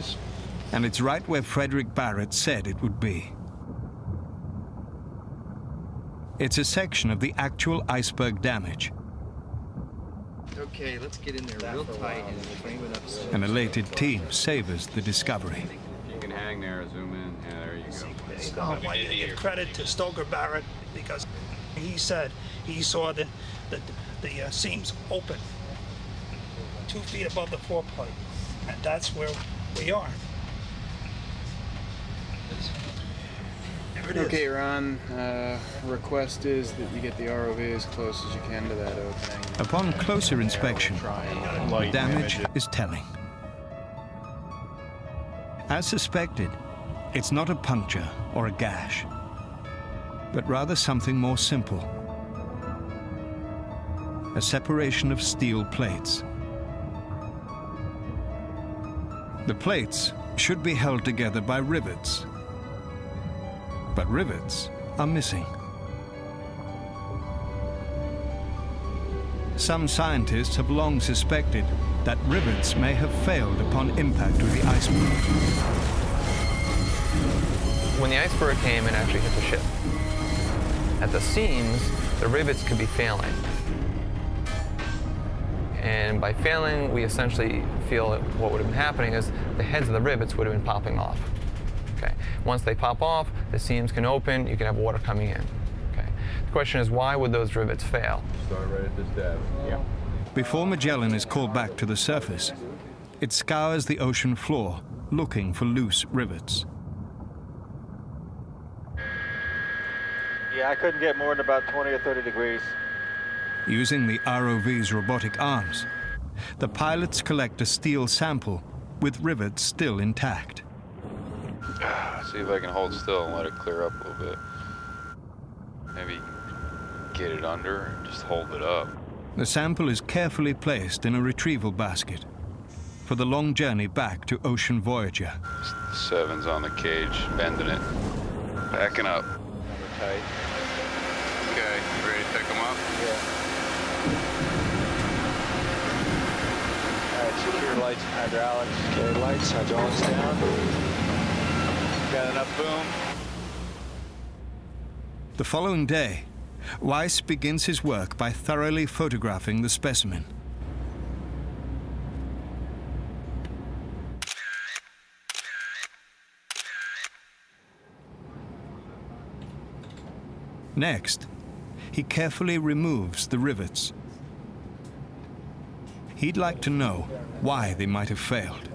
was. And it's right where Frederick Barrett said it would be. It's a section of the actual iceberg damage. Okay, let's get in there real tight and frame it up. An elated team savors the discovery. You can hang there, zoom in. Yeah, there you go. I want you to give credit to Stoker Barrett because he said he saw the, the, the uh, seams open two feet above the floor plate. And that's where we are. There it is. Okay, Ron. Uh, request is that you get the ROV as close as you can to that opening. Upon closer inspection, the damage is telling. As suspected, it's not a puncture or a gash, but rather something more simple. A separation of steel plates. The plates should be held together by rivets, but rivets are missing. Some scientists have long suspected that rivets may have failed upon impact with the iceberg. When the iceberg came and actually hit the ship, at the seams, the rivets could be failing. And by failing, we essentially feel that what would have been happening is the heads of the rivets would have been popping off. Okay. Once they pop off, the seams can open, you can have water coming in. Okay. The question is, why would those rivets fail? Start right at this depth. Yeah. Before Magellan is called back to the surface, it scours the ocean floor looking for loose rivets. Yeah, I couldn't get more than about 20 or 30 degrees. Using the ROV's robotic arms, the pilots collect a steel sample with rivets still intact. See if I can hold still and let it clear up a little bit. Maybe get it under and just hold it up. The sample is carefully placed in a retrieval basket for the long journey back to Ocean Voyager. Seven's on the cage, bending it. Backing up. Tight. Okay, you ready to pick them up? All right, secure lights and hydraulics. Okay, lights, hydraulics down. Got enough boom. The following day, Weihs begins his work by thoroughly photographing the specimen. Next, he carefully removes the rivets. He'd like to know why they might have failed.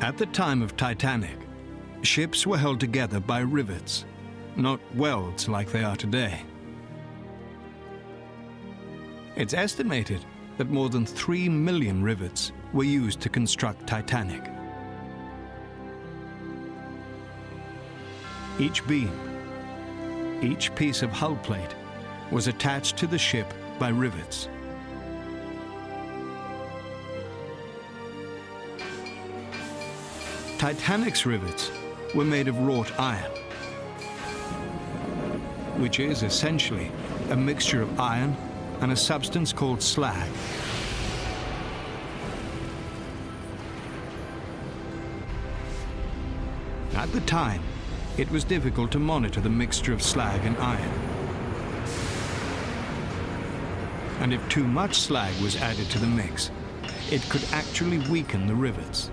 At the time of Titanic, ships were held together by rivets, not welds like they are today. It's estimated that more than 3 million rivets were used to construct Titanic. Each beam, each piece of hull plate was attached to the ship by rivets. Titanic's rivets were made of wrought iron, which is essentially a mixture of iron and a substance called slag. At the time, it was difficult to monitor the mixture of slag and iron. And if too much slag was added to the mix, it could actually weaken the rivets.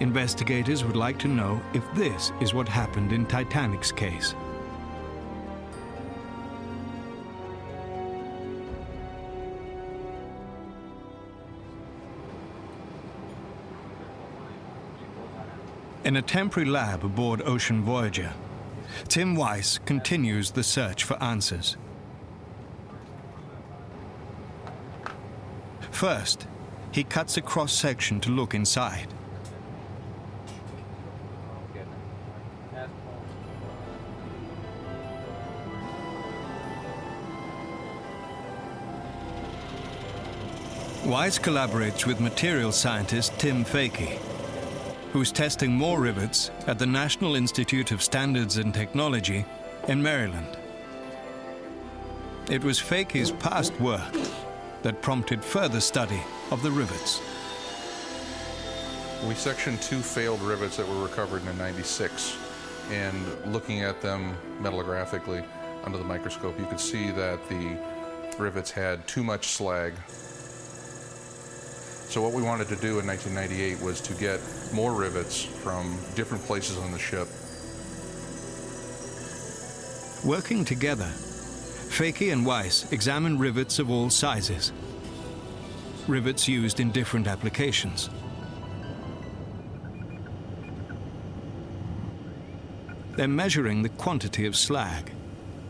Investigators would like to know if this is what happened in Titanic's case. In a temporary lab aboard Ocean Voyager, Tim Weihs continues the search for answers. First, he cuts a cross section to look inside. Weihs collaborates with material scientist Tim Foecke. Who's testing more rivets at the National Institute of Standards and Technology in Maryland. It was Foecke's past work that prompted further study of the rivets. We sectioned two failed rivets that were recovered in 96, and looking at them metallographically under the microscope, you could see that the rivets had too much slag. So what we wanted to do in 1998 was to get more rivets from different places on the ship. Working together, Foecke and Weihs examined rivets of all sizes. Rivets used in different applications. They're measuring the quantity of slag,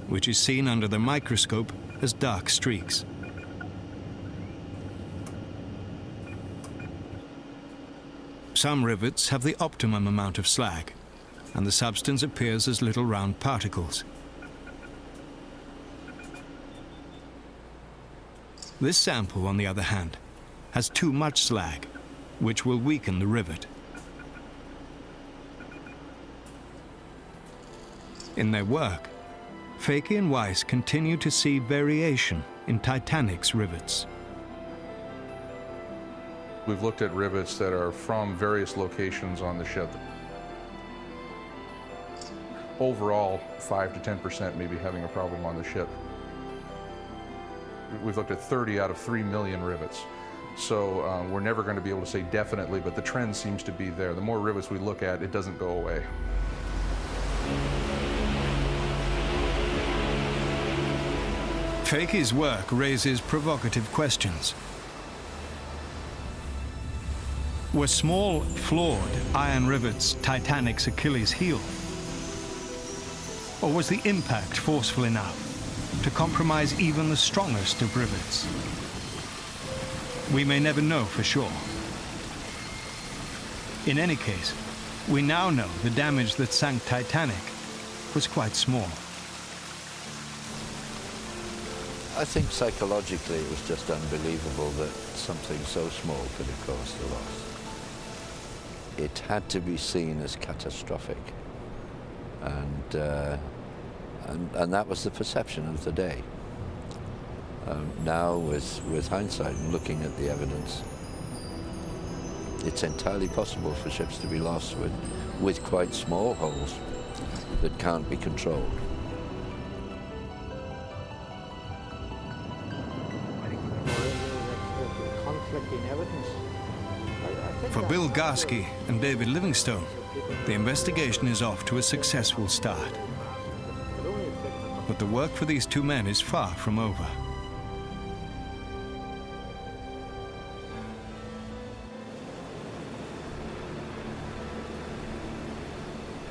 which is seen under the microscope as dark streaks. Some rivets have the optimum amount of slag, and the substance appears as little round particles. This sample, on the other hand, has too much slag, which will weaken the rivet. In their work, Foecke and Weihs continue to see variation in Titanic's rivets. We've looked at rivets that are from various locations on the ship. Overall, 5 to 10% may be having a problem on the ship. We've looked at 30 out of 3 million rivets. So um, we're never going to be able to say definitely, but the trend seems to be there. The more rivets we look at, it doesn't go away. Foecke's work raises provocative questions. Were small, flawed iron rivets Titanic's Achilles heel? Or was the impact forceful enough to compromise even the strongest of rivets? We may never know for sure. In any case, we now know the damage that sank Titanic was quite small. I think psychologically it was just unbelievable that something so small could have caused a loss. It had to be seen as catastrophic. And, uh, and, and that was the perception of the day. Um, now, with, with hindsight and looking at the evidence, it's entirely possible for ships to be lost with, with quite small holes that can't be controlled. For Bill Garzke and David Livingstone, the investigation is off to a successful start. But the work for these two men is far from over.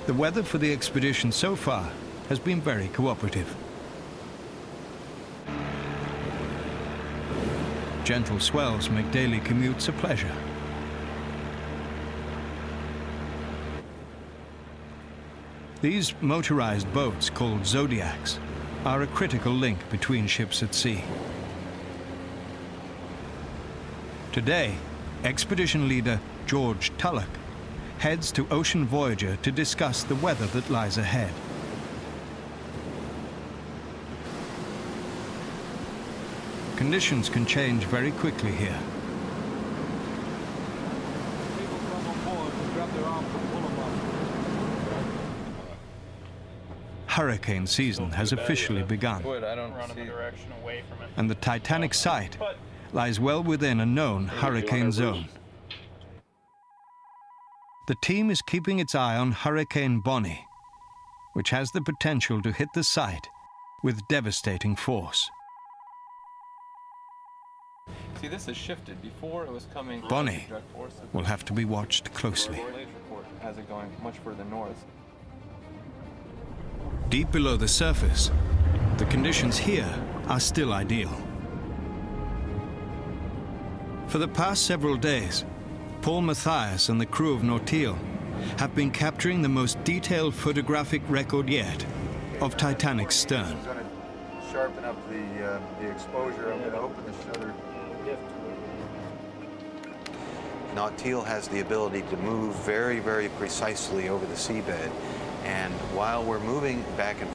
The weather for the expedition so far has been very cooperative. Gentle swells make daily commutes a pleasure. These motorized boats, called Zodiacs, are a critical link between ships at sea. Today, expedition leader George Tulloch heads to Ocean Voyager to discuss the weather that lies ahead. Conditions can change very quickly here. Hurricane season has officially begun, and the Titanic site lies well within a known hurricane zone. The team is keeping its eye on Hurricane Bonnie, which has the potential to hit the site with devastating force. See, this has shifted. Before it was coming. Bonnie will have to be watched closely. Has it going much further north? Deep below the surface, the conditions here are still ideal. For the past several days, Paul Mathias and the crew of Nautile have been capturing the most detailed photographic record yet of Titanic's stern. I'm going to sharpen up the, uh, the exposure. I'm going to open the shutter. Nautile has the ability to move very, very precisely over the seabed. And while we're moving back and